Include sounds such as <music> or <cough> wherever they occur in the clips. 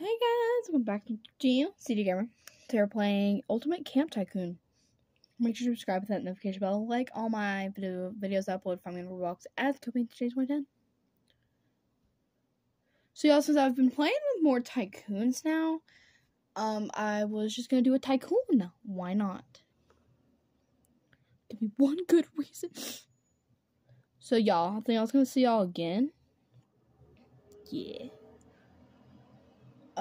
Hey guys, welcome back to CJ Gamer. Today we're playing Ultimate Camp Tycoon. Make sure to subscribe with that notification bell, like all my video videos I upload from Roblox as Toby today's 2010. So y'all, since I've been playing with more tycoons now, um, I was just gonna do a tycoon. Why not? Give me one good <laughs> reason. So y'all, I think I was gonna see y'all again. Yeah.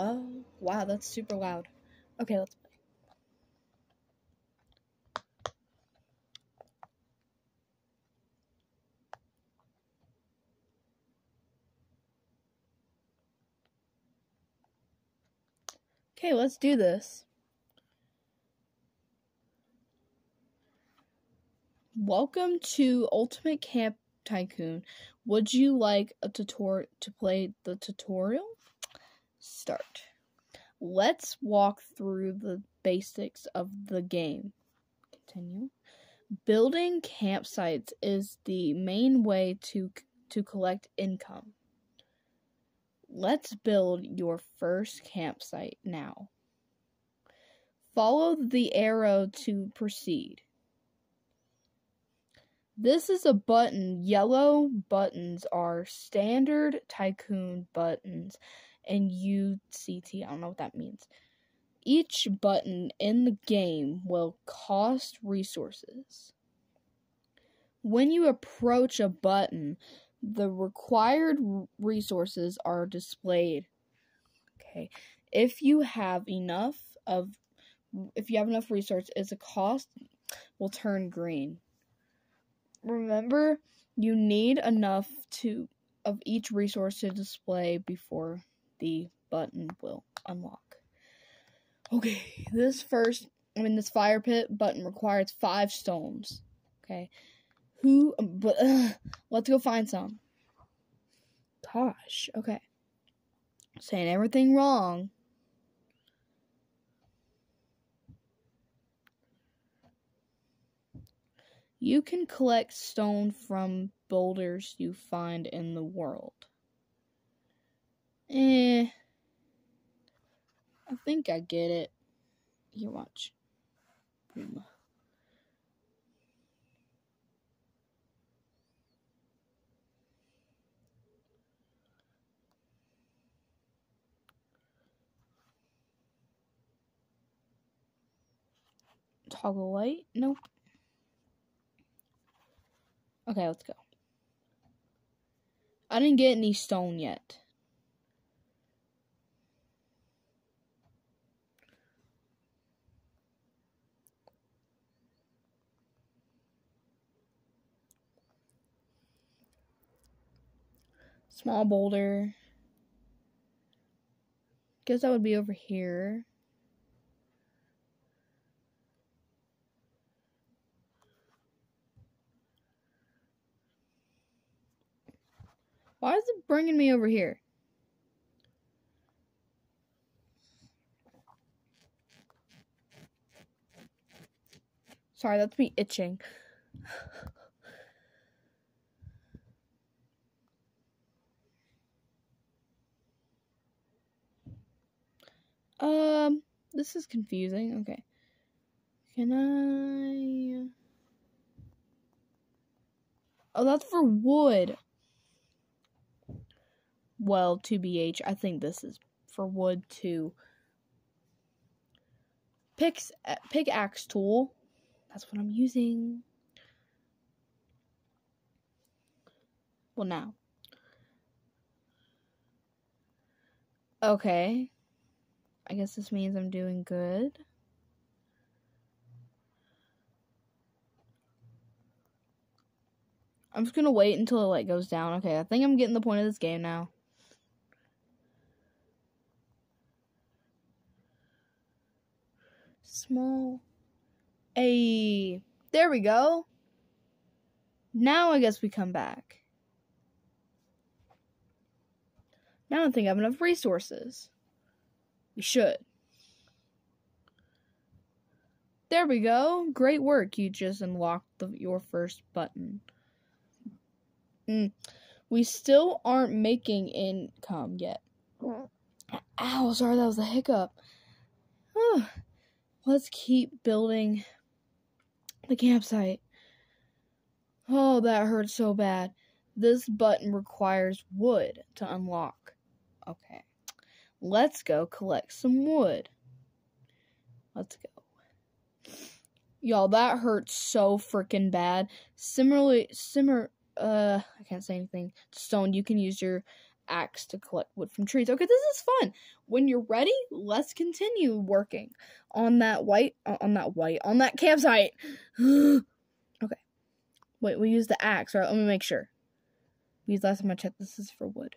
Oh, wow, that's super loud. Okay, let's play. Okay, let's do this. Welcome to Ultimate Camp Tycoon. Would you like a tutorial to play the tutorial? Start. Let's walk through the basics of the game. Continue. Building campsites is the main way to to collect income. Let's build your first campsite now. Follow the arrow to proceed. This is a button. Yellow buttons are standard tycoon buttons and UCT. I don't know what that means. Each button in the game will cost resources. When you approach a button, the required resources are displayed. Okay. If you have enough of if you have enough resources, a cost will turn green. Remember, you need enough to of each resource to display before the button will unlock. Okay, this first, I mean, this fire pit button requires five stones. Okay, who, but, uh, let's go find some. Gosh, okay. Saying everything wrong. You can collect stone from boulders you find in the world. Eh. I think I get it. You watch. Boom. Toggle light? Nope. Okay, let's go. I didn't get any stone yet. Small boulder. Guess that would be over here. Why is it bringing me over here? Sorry, that's me itching. <sighs> <laughs> um, this is confusing. Okay. Can I... Oh, that's for wood well, 2BH, I think this is for wood too. Picks, pickaxe tool. That's what I'm using. Well, now. Okay. I guess this means I'm doing good. I'm just gonna wait until it like goes down. Okay, I think I'm getting the point of this game now. small. A there we go. Now I guess we come back. Now I think I have enough resources. We should. There we go. Great work. You just unlocked the, your first button. Mm. We still aren't making income yet. Ow, sorry, that was a hiccup. let's keep building the campsite. Oh, that hurts so bad. This button requires wood to unlock. Okay. Let's go collect some wood. Let's go. Y'all, that hurts so freaking bad. Similarly, simmer, uh, I can't say anything. Stone, you can use your axe to collect wood from trees. Okay, this is fun. When you're ready, let's continue working on that white, uh, on that white, on that campsite. <gasps> okay. Wait, we use the axe, right? Let me make sure. Because last time I checked, this is for wood.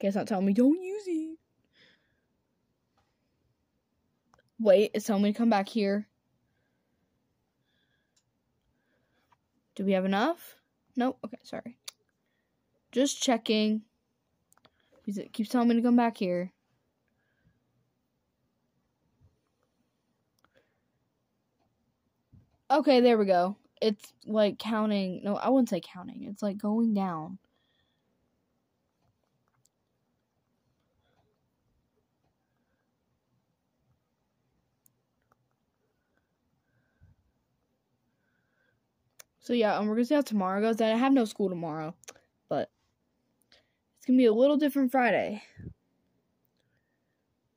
It's not telling me don't use it. Wait, it's telling me to come back here. Do we have enough? Nope. Okay, sorry. Just checking. It keeps telling me to come back here. Okay, there we go. It's like counting. No, I wouldn't say counting. It's like going down. So yeah, um, we're gonna see how tomorrow goes. I have no school tomorrow, but it's gonna be a little different Friday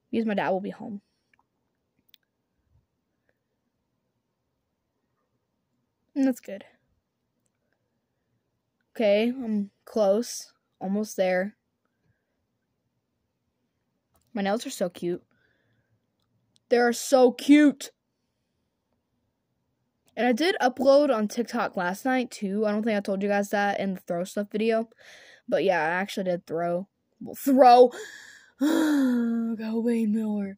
because my dad will be home. And that's good. Okay, I'm close. Almost there. My nails are so cute. They're so cute. And I did upload on TikTok last night too. I don't think I told you guys that in the throw stuff video. But yeah, I actually did throw. Well, throw. <sighs> Go Wayne Miller.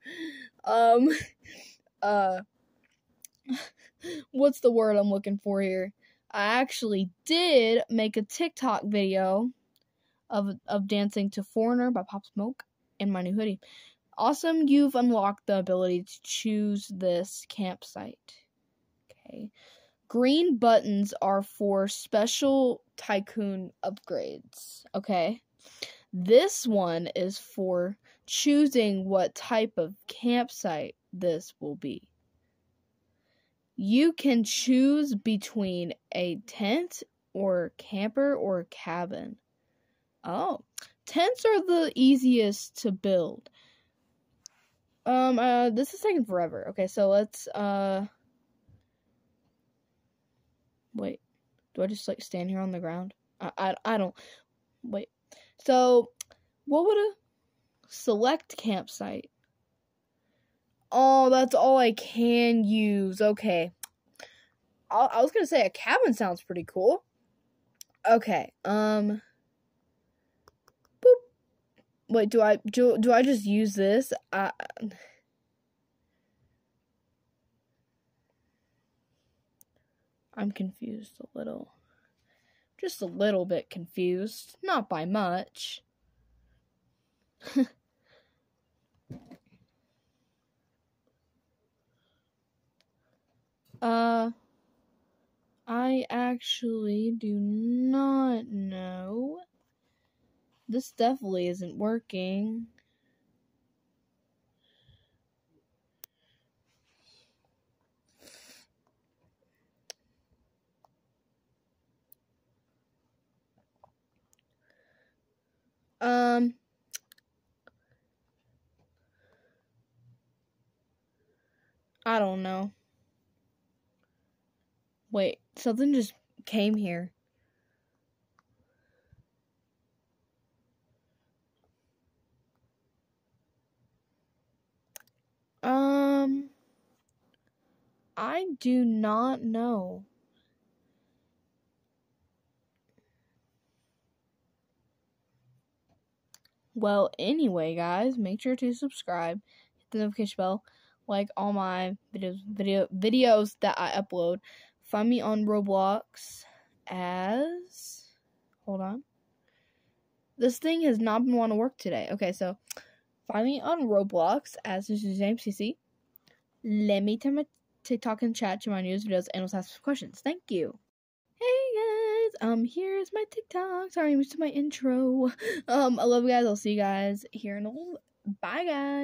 Um <laughs> uh <laughs> what's the word I'm looking for here? I actually did make a TikTok video of of dancing to Foreigner by Pop Smoke in my new hoodie. Awesome, you've unlocked the ability to choose this campsite. Okay. Green buttons are for special tycoon upgrades. Okay. This one is for choosing what type of campsite this will be. You can choose between a tent or camper or cabin. Oh, tents are the easiest to build. Um, uh, this is taking forever. Okay, so let's, uh, Wait, do I just like stand here on the ground? I, I, I don't. Wait. So, what would a select campsite? Oh, that's all I can use. Okay. I, I was gonna say a cabin sounds pretty cool. Okay. Um. Boop. Wait. Do I do do I just use this? I. I'm confused a little. Just a little bit confused. Not by much. <laughs> uh, I actually do not know. This definitely isn't working. Um. I don't know. Wait, something just came here. Um, I do not know. Well, anyway, guys, make sure to subscribe, hit the notification bell, like all my videos, video videos that I upload. Find me on Roblox as hold on. This thing has not been want to work today. Okay, so find me on Roblox as this is James CC. Let me turn my TikTok and chat to my news videos and also ask questions. Thank you. Hey guys, Um, here's my TikTok. Sorry, I missed my intro. <laughs> Um, I love you guys. I'll see you guys here in a little. Bye, guys.